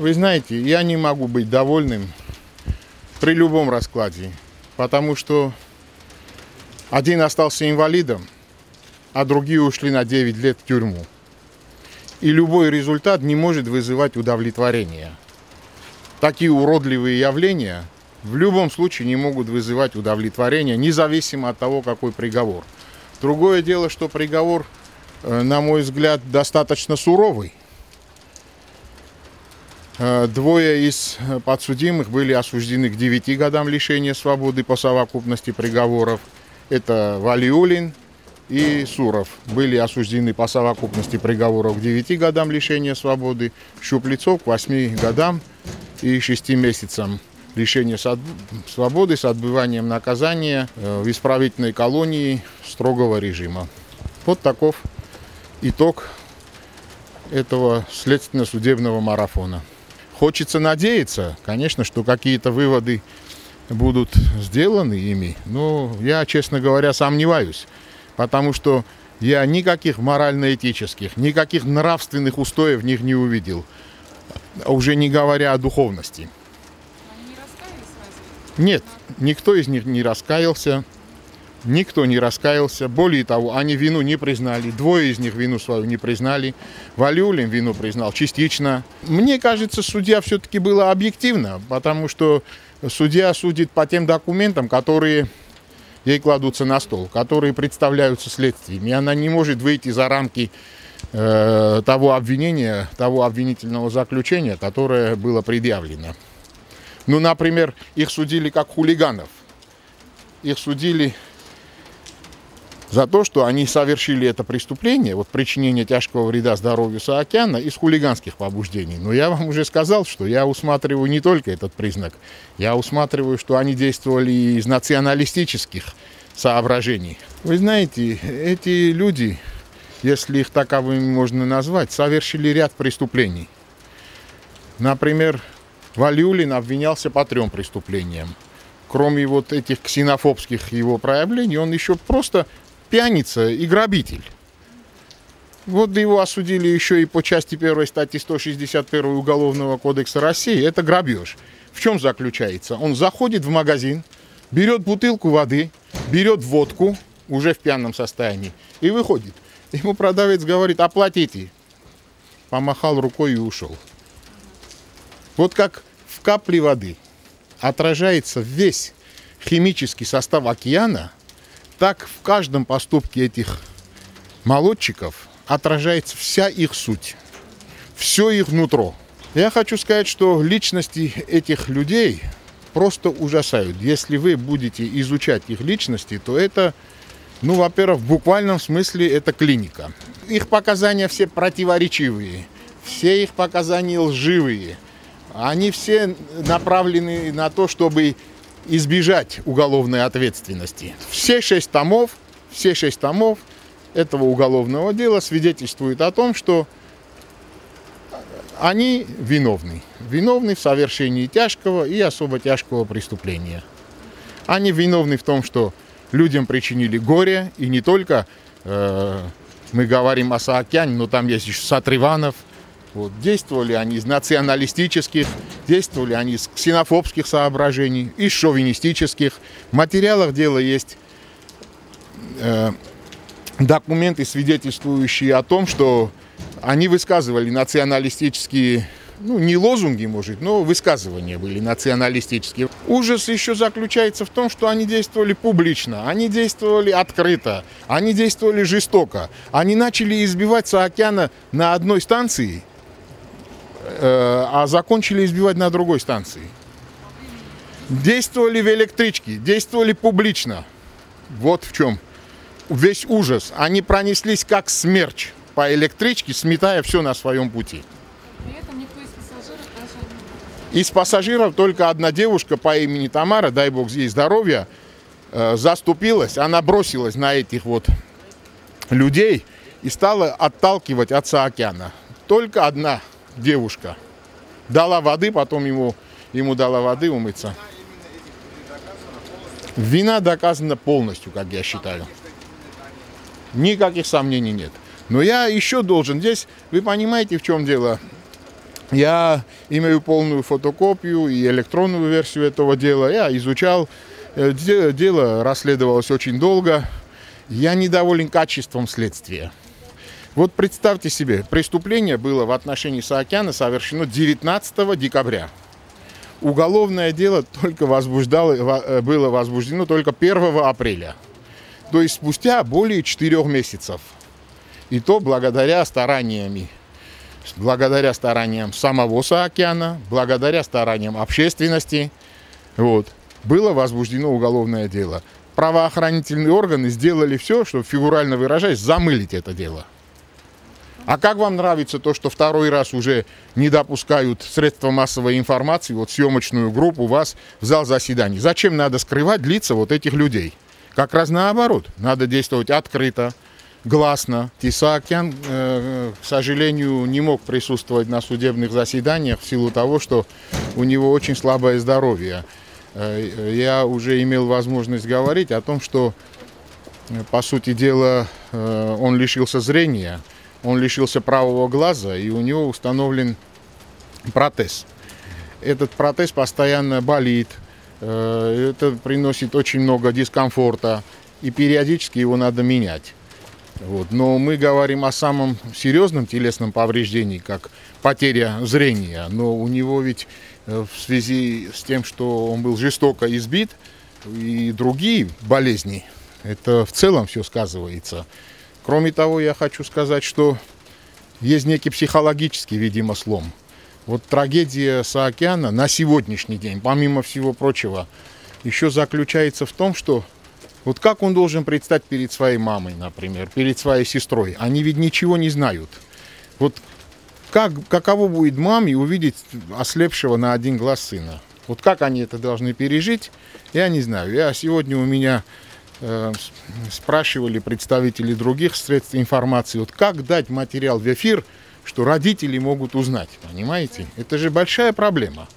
Вы знаете, я не могу быть довольным при любом раскладе, потому что один остался инвалидом, а другие ушли на 9 лет в тюрьму. И любой результат не может вызывать удовлетворения. Такие уродливые явления в любом случае не могут вызывать удовлетворения, независимо от того, какой приговор. Другое дело, что приговор, э, на мой взгляд, достаточно суровый. Э, Двое из э, подсудимых были осуждены к 9 годам лишения свободы по совокупности приговоров. Это Валиулин и Суров были осуждены по совокупности приговоров к 9 годам лишения свободы, Щуплецов к 8 годам и 6 месяцам лишения свободы с отбыванием наказания э, в исправительной колонии строгого режима. Вот таков итог этого следственно-судебного марафона. Хочется надеяться, конечно, что какие-то выводы будут сделаны ими, но я, честно говоря, сомневаюсь, потому что я никаких морально-этических, никаких нравственных устоев в них не увидел, уже не говоря о духовности. Они не раскаялись? Нет, никто из них не раскаялся. Никто не раскаялся. Более того, они вину не признали. Двое из них вину свою не признали. Валюлин вину признал частично. Мне кажется, судья все-таки было объективно, потому что судья судит по тем документам, которые ей кладутся на стол, которые представляются следствием. И она не может выйти за рамки э, того обвинения, того обвинительного заключения, которое было предъявлено. Ну, например, их судили как хулиганов. Их судили за то, что они совершили это преступление, вот причинение тяжкого вреда здоровью Саакяна из хулиганских побуждений. Но я вам уже сказал, что я усматриваю не только этот признак, я усматриваю, что они действовали из националистических соображений. Вы знаете, эти люди, если их таковыми можно назвать, совершили ряд преступлений. Например, Валиулин обвинялся по трем преступлениям. Кроме вот этих ксенофобских его проявлений, он еще просто пьяница и грабитель. Вот его осудили еще и по части первой статьи 161 Уголовного кодекса России. Это грабеж. В чем заключается? Он заходит в магазин, берет бутылку воды, берет водку, уже в пьяном состоянии, и выходит. Ему продавец говорит, оплатите. Помахал рукой и ушел. Вот как в капле воды отражается весь химический состав океана, так в каждом поступке этих молодчиков отражается вся их суть, все их нутро. Я хочу сказать, что личности этих людей просто ужасают. Если вы будете изучать их личности, то это, ну, во-первых, в буквальном смысле это клиника. Их показания все противоречивые, все их показания лживые. Они все направлены на то, чтобы избежать уголовной ответственности. Все шесть томов, все шесть томов этого уголовного дела свидетельствуют о том, что они виновны. Виновны в совершении тяжкого и особо тяжкого преступления. Они виновны в том, что людям причинили горе, и не только э, мы говорим о Саакяне, но там есть еще Сатриванов. Вот, действовали они из националистических, действовали они из ксенофобских соображений, из шовинистических. В материалах дела есть э, документы, свидетельствующие о том, что они высказывали националистические, ну, не лозунги, может, но высказывания были националистические. Ужас еще заключается в том, что они действовали публично, они действовали открыто, они действовали жестоко. Они начали избивать Саакяна на одной станции, а закончили избивать на другой станции. Действовали в электричке, действовали публично. Вот в чем весь ужас. Они пронеслись как смерч по электричке, сметая все на своем пути. При этом никто из пассажиров даже Из пассажиров только одна девушка по имени Тамара, дай бог ей здоровья, э, заступилась, она бросилась на этих вот людей и стала отталкивать отца океана. Только одна девушка дала воды, потом ему, ему дала воды умыться. Вина доказана полностью, как я считаю. Никаких сомнений нет. Но я еще должен здесь, вы понимаете, в чем дело? Я имею полную фотокопию и электронную версию этого дела. Я изучал. Э, дело расследовалось очень долго. Я недоволен качеством следствия. Вот представьте себе, преступление было в отношении Саакяна совершено 19 декабря. Уголовное дело только возбуждало, э, было возбуждено только 1 апреля. То есть спустя более 4 месяцев. И то благодаря стараниями благодаря стараниям самого Саакяна, благодаря стараниям общественности, вот, было возбуждено уголовное дело. Правоохранительные органы сделали все, чтобы, фигурально выражаясь, замылить это дело. А как вам нравится то, что второй раз уже не допускают средства массовой информации, вот съемочную группу вас в зал заседаний? Зачем надо скрывать лица вот этих людей? Как раз наоборот, надо действовать открыто, гласно. Тисаакян, э, к сожалению, не мог присутствовать на судебных заседаниях в силу того, что у него очень слабое здоровье. Э, я уже имел возможность говорить о том, что, э, по сути дела, он лишился зрения, он лишился правого глаза, и у него установлен протез. Этот протез постоянно болит, это приносит очень много дискомфорта, и периодически его надо менять. Вот. Но мы говорим о самом серьезном телесном повреждении, как потеря зрения. Но у него ведь э, в связи с тем, что он был жестоко избит, и другие болезни, это в целом все сказывается. Кроме того, я хочу сказать, что есть некий психологический, видимо, слом. Вот трагедия Саакяна на сегодняшний день, помимо всего прочего, еще заключается в том, что вот как он должен предстать перед своей мамой, например, перед своей сестрой? Они ведь ничего не знают. Вот как, каково будет маме увидеть ослепшего на один глаз сына? Вот как они это должны пережить, я не знаю. Я сегодня у меня спрашивали представители других средств информации, вот как дать материал в эфир, что родители могут узнать, понимаете? Это же большая проблема.